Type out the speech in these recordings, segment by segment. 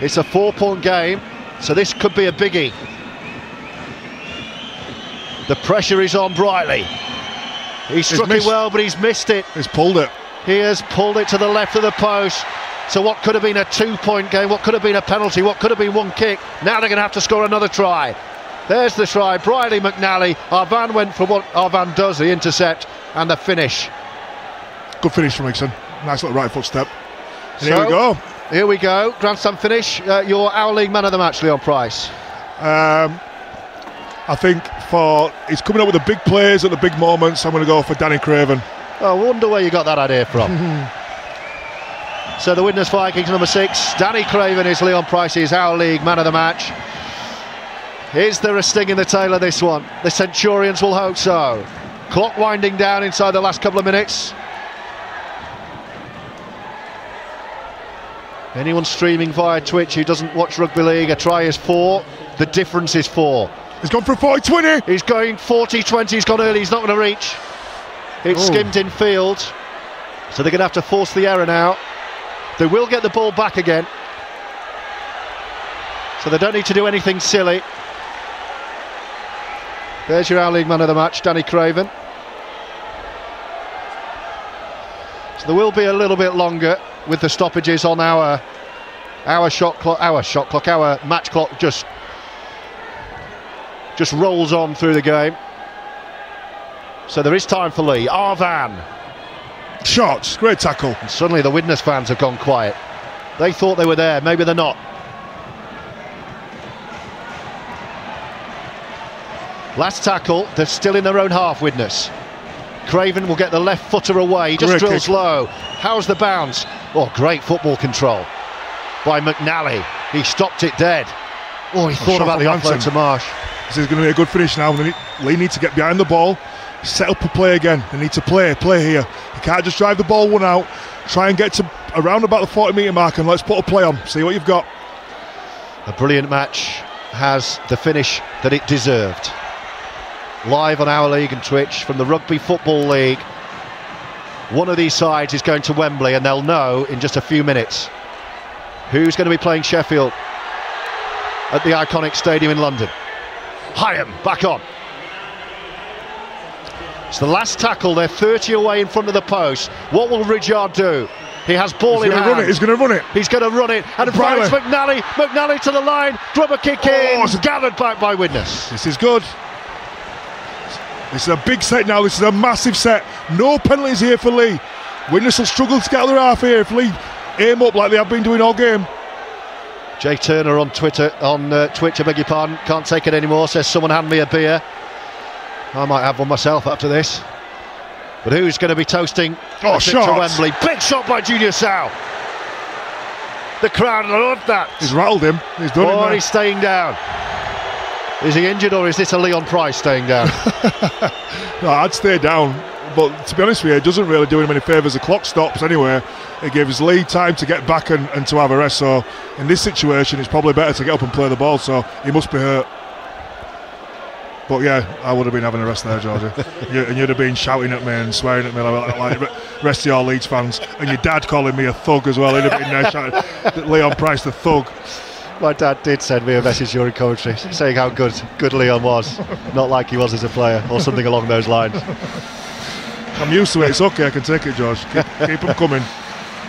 It's a four-point game, so this could be a biggie. The pressure is on Brierley. He struck it well, but he's missed it. He's pulled it. He has pulled it to the left of the post. So what could have been a two-point game, what could have been a penalty, what could have been one kick, now they're going to have to score another try. There's the try, Brierley McNally. Arvan went for what Arvan does, the intercept and the finish. Good finish from Mixon. Nice little right foot step. So, here we go. Here we go, grandstand finish. Uh, your Our League man of the match, Leon Pryce. Um, I think for he's coming up with the big plays at the big moments. I'm going to go for Danny Craven. I wonder where you got that idea from. so the Widnes Vikings number six, Danny Craven is Leon Pryce's Our League man of the match. Is there a sting in the tail of this one? The Centurions will hope so. Clock winding down inside the last couple of minutes. Anyone streaming via Twitch who doesn't watch rugby league, a try is four. The difference is four. He's gone for a 40 20. He's going 40 20. He's gone early. He's not going to reach. It's Oh. skimmed in field. So they're going to have to force the error now. They will get the ball back again. So they don't need to do anything silly. There's your Our League man of the match, Danny Craven. So there will be a little bit longer with the stoppages on our our shot clock, our shot clock, our match clock just just rolls on through the game. So there is time for Leigh. Arvan. Shots. Great tackle. And suddenly the Widnes fans have gone quiet. They thought they were there, maybe they're not. Last tackle, they're still in their own half, Widnes. Craven will get the left footer away, just drills low. How's the bounce? Oh, great football control by McNally. He stopped it dead. Oh, he oh, thought shot about the offload to Marsh. This is going to be a good finish now. They need, Leigh needs to get behind the ball, set up a play again. They need to play, play here. You can't just drive the ball one out. Try and get to around about the 40 metre mark and let's put a play on. See what you've got. A brilliant match has the finish that it deserved. Live on our league and Twitch from the Rugby Football League. One of these sides is going to Wembley, and they'll know in just a few minutes who's going to be playing Sheffield at the iconic stadium in London. Higham back on. It's the last tackle. They're 30 away in front of the post. What will Ridyard do? He has ball He's in going to hand. run it. He's going to run it. He's going to run it, and Brierley. Bryce McNally, McNally to the line, grubber kick Oh, in, it's a- gathered back by Widnes. This is good. This is a big set now. This is a massive set. No penalties here for Leigh. Widnes will struggle to get out of their half here if Leigh aim up like they have been doing all game. Jay Turner on Twitter, on uh, Twitch, I beg your pardon, can't take it anymore. Says someone hand me a beer. I might have one myself after this. But who's going to be toasting Oh, trip to. Wembley? Big shot by Junior Sow. The crowd love that. He's rattled him. He's done Oh, him he's staying down. Is he injured or is this a Leon Pryce staying down? No, I'd stay down. But to be honest with you, it doesn't really do him any favours. The clock stops anyway. It gives Leigh time to get back and, and to have a rest. So in this situation, it's probably better to get up and play the ball. So he must be hurt. But yeah, I would have been having a rest there, Georgia. you, and you'd have been shouting at me and swearing at me like, like the rest of your Leeds fans. And your dad calling me a thug as well. He'd have been there shouting Leon Pryce the thug. My dad did send me a message during commentary saying how good good Leon was, not like he was as a player or something along those lines. I'm used to it. It's okay. I can take it, George. Keep, keep them coming.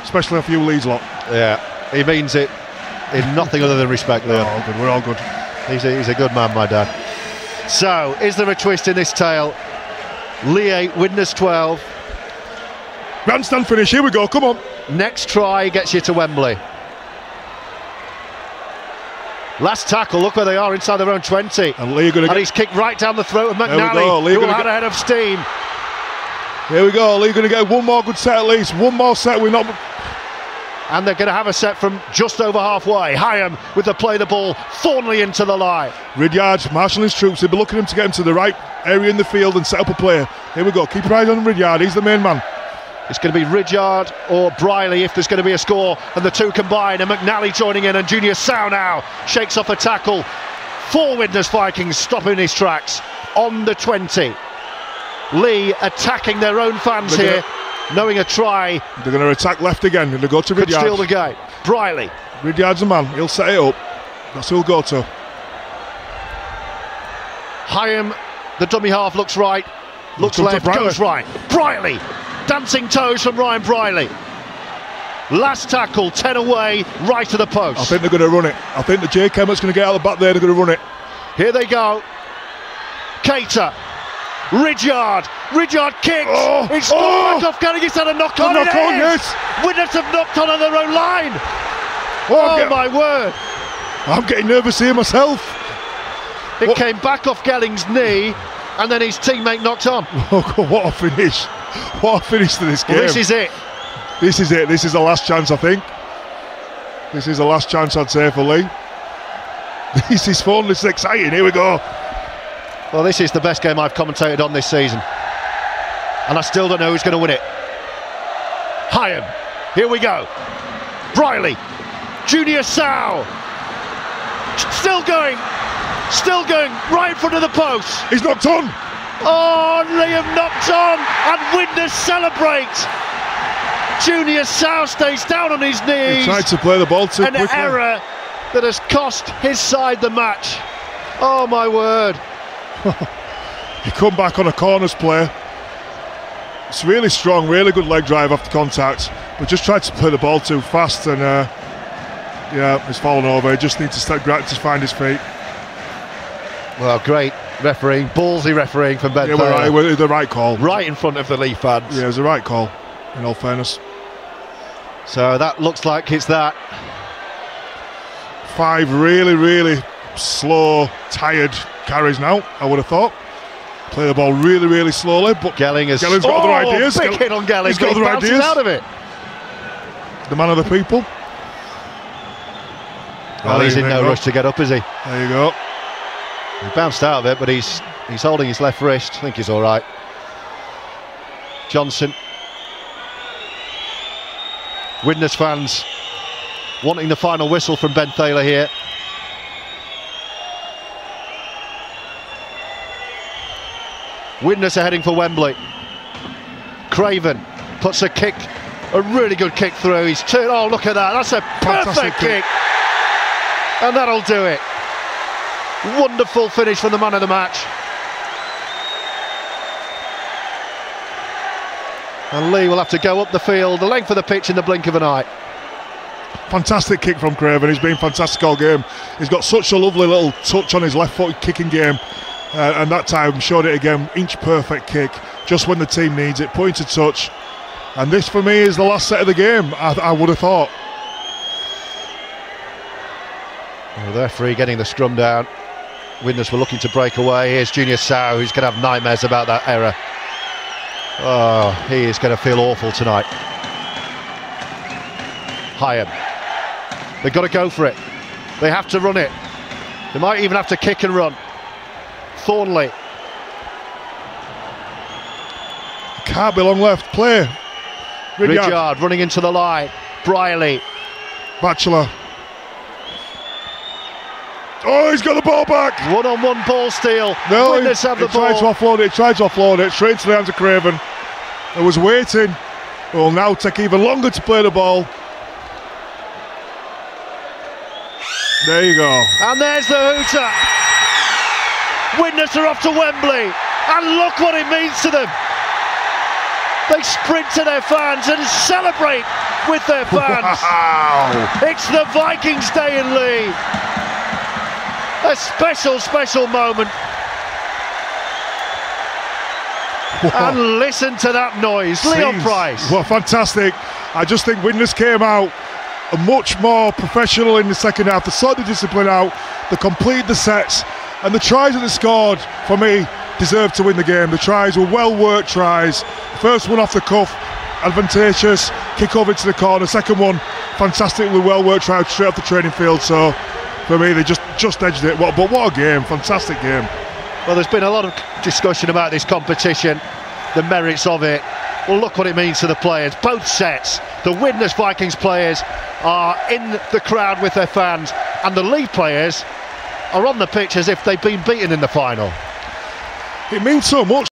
Especially a few Leeds lot. Yeah, he means it in nothing other than respect, We're Leon. all good. We're all good. He's a, he's a good man, my dad. So, is there a twist in this tale? Leigh 8, Widnes 12. Grandstand finish. Here we go. Come on. Next try gets you to Wembley. Last tackle, look where they are inside their own 20. And Leigh going to And get. he's kicked right down the throat of we McNally, go, Lee who had get- ahead of steam. Here we go. Leigh going to get one more good set at least. One more set. We're not. And they're going to have a set from just over halfway. Higham with the play the ball, Thornley into the line. Ridyard marshalling his troops. He'll be looking him to get him to the right area in the field and set up a player. Here we go. Keep your eyes on Ridyard. He's the main man. It's going to be Ridyard or Brierley if there's going to be a score, and the two combine. And McNally joining in, and Junior Sow now shakes off a tackle. Four Widnes Vikings stopping his tracks on the 20. Leigh attacking their own fans They're here, knowing a try They're going to attack left again. and They go to could steal the Ridyard. game. Brierley, Ridyard's a man. He'll set it up. That's who he'll go to. Higham, the dummy half, looks right, looks left, goes right. Brierley, dancing toes from Ryan Brierley. Last tackle, 10 away, right to the post. I think they're going to run it. I think the J Kemmett's going to get out of the back there. They're going to run it. Here they go. Cater. Ridyard. Ridyard kicks. Oh, it's oh. not off Gallagher. It's had a knock on. knock it on, yes. Winners have knocked on on their own line. Oh, Oh, get- my word. I'm getting nervous here myself. It What- came back off Gelling's knee and then his teammate knocked on. Oh, God, what a finish. What a finish to this game. Well, this is it. This is it. This is the last chance, I think. This is the last chance, I'd say, for Leigh. This is fun. This is exciting. Here we go. Well, this is the best game I've commentated on this season. And I still don't know who's going to win it. Higham. Here we go. Brierley. Junior Sow. Still going. Still going. Right in front of the post. He's not done. Oh, Liam knocked on. And Widnes celebrate. Junior Sow stays down on his He knees. tried to play the ball too An quickly. error that has cost his side the match. Oh, my word. He come back on a corners play. It's really strong, really good leg drive after contact, but just tried to play the ball too fast and uh, yeah, he's fallen over. He just needs to step back to find his feet. Well, great refereeing, ballsy refereeing from Ben Yeah, we're right, we're the right call. right in front of the Leaf fans. Yeah, it was the right call. In all fairness, So that looks like it's that. five really, really slow, tired carries now. I would have thought. Play the ball really, really slowly, but Gelling has Gelling's got oh, other ideas. Big Gell- hit on Gelling. he's got he other ideas. out of it. the man of the people. Well, Oh, he's in no rush to get up, is he? There you go. He bounced out of it, but he's he's holding his left wrist. I think he's all right. Johnson. Widnes fans wanting the final whistle from Ben Thaler here. Widnes are heading for Wembley. Craven puts a kick, a really good kick through. He's turned. Oh, look at that! That's a Fantastic perfect kick. kick, and that'll do it. Wonderful finish from the man of the match. And Leigh will have to go up the field, the length of the pitch in the blink of an eye. Fantastic kick from Craven. He's been fantastic all game. He's got such a lovely little touch on his left foot kicking game. Uh, and that time showed it again. Inch perfect kick. Just when the team needs it. Point to touch. And this for me is the last set of the game. I, I would have thought. Well, the referee getting the scrum down. Widnes were looking to break away. Here's Junior Sow, who's going to have nightmares about that error. Oh, he is going to feel awful tonight. Higham. They've got to go for it. They have to run it. They might even have to kick and run. Thornley. Can't be long left. Play. Ridyard. Ridyard running into the line. Brierley. Bachelor. Oh, he's got the ball back. One on one ball steal. No, he, Widnes have he the tried to offload it. He Tried to offload it straight to the hands of Craven. It was waiting. It will now take even longer to play the ball. There you go. And there's the hooter. Widnes are off to Wembley. And look what it means to them. They sprint to their fans and celebrate with their fans. Wow. it's the Vikings Day in Leigh. A special, special moment. And listen to that noise. Leon Scenes. Pryce. Well, fantastic. I just think Widnes came out a much more professional in the second half. They sorted the discipline out. They completed the sets. And the tries that they scored, for me, deserved to win the game. The tries were well worked tries. First one off the cuff, advantageous. Kick over to the corner. Second one, fantastically well worked try straight off the training field. So for me, they just just edged it. What, but what a game! Fantastic game. Well, there's been a lot of discussion about this competition, the merits of it. Well, look what it means to the players. Both sets, the Widnes Vikings players are in the crowd with their fans, and the Leaf players are on the pitch as if they've been beaten in the final. It means so much.